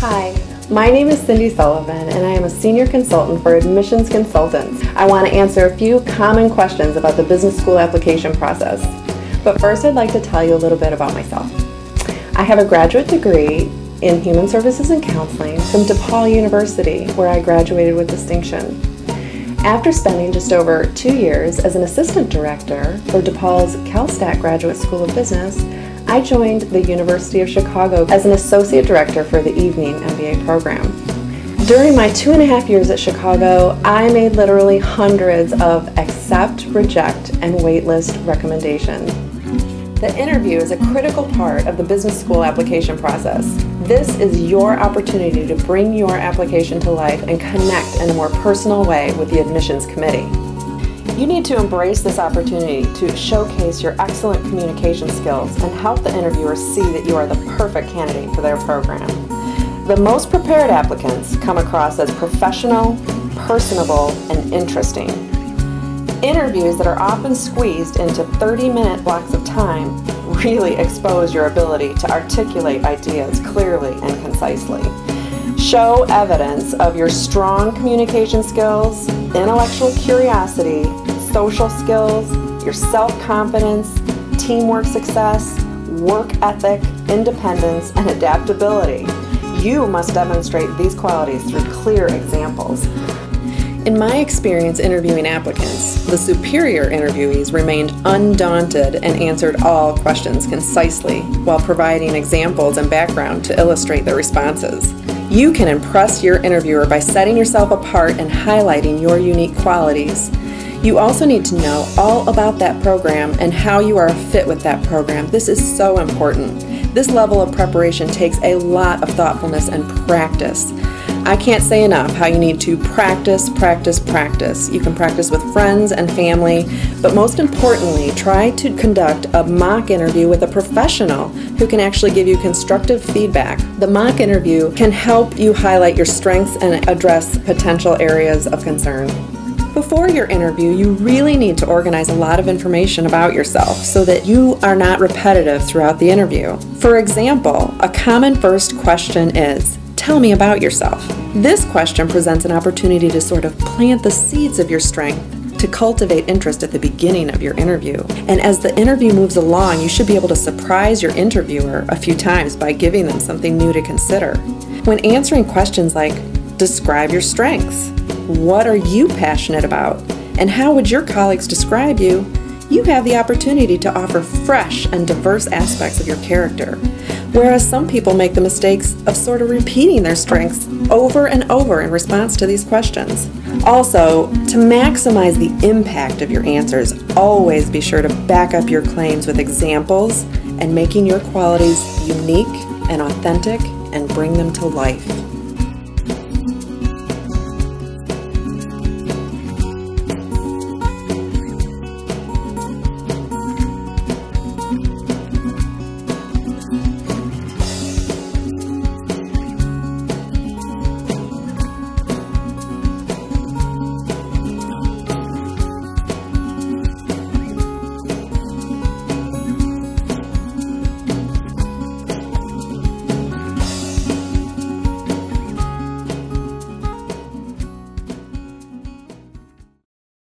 Hi, my name is Cindy Sullivan and I am a senior consultant for Admissions Consultants. I want to answer a few common questions about the business school application process. But first I'd like to tell you a little bit about myself. I have a graduate degree in Human Services and Counseling from DePaul University where I graduated with distinction. After spending just over two years as an assistant director for DePaul's Kellstadt Graduate School of Business, I joined the University of Chicago as an associate director for the evening MBA program. During my two and a half years at Chicago, I made literally hundreds of accept, reject, and waitlist recommendations. The interview is a critical part of the business school application process. This is your opportunity to bring your application to life and connect in a more personal way with the admissions committee. You need to embrace this opportunity to showcase your excellent communication skills and help the interviewer see that you are the perfect candidate for their program. The most prepared applicants come across as professional, personable, and interesting. Interviews that are often squeezed into 30 minute blocks of time really expose your ability to articulate ideas clearly and concisely. Show evidence of your strong communication skills, intellectual curiosity, social skills, your self-confidence, teamwork success, work ethic, independence, and adaptability. You must demonstrate these qualities through clear examples. In my experience interviewing applicants, the superior interviewees remained undaunted and answered all questions concisely while providing examples and background to illustrate their responses. You can impress your interviewer by setting yourself apart and highlighting your unique qualities. You also need to know all about that program and how you are a fit with that program. This is so important. This level of preparation takes a lot of thoughtfulness and practice. I can't say enough how you need to practice, practice, practice. You can practice with friends and family, but most importantly, try to conduct a mock interview with a professional who can actually give you constructive feedback. The mock interview can help you highlight your strengths and address potential areas of concern. Before your interview, you really need to organize a lot of information about yourself so that you are not repetitive throughout the interview. For example, a common first question is, Tell me about yourself. This question presents an opportunity to sort of plant the seeds of your strength to cultivate interest at the beginning of your interview. And as the interview moves along, you should be able to surprise your interviewer a few times by giving them something new to consider. When answering questions like, describe your strengths, what are you passionate about? And how would your colleagues describe you? You have the opportunity to offer fresh and diverse aspects of your character. Whereas some people make the mistakes of sort of repeating their strengths over and over in response to these questions. Also, to maximize the impact of your answers, always be sure to back up your claims with examples and making your qualities unique and authentic and bring them to life.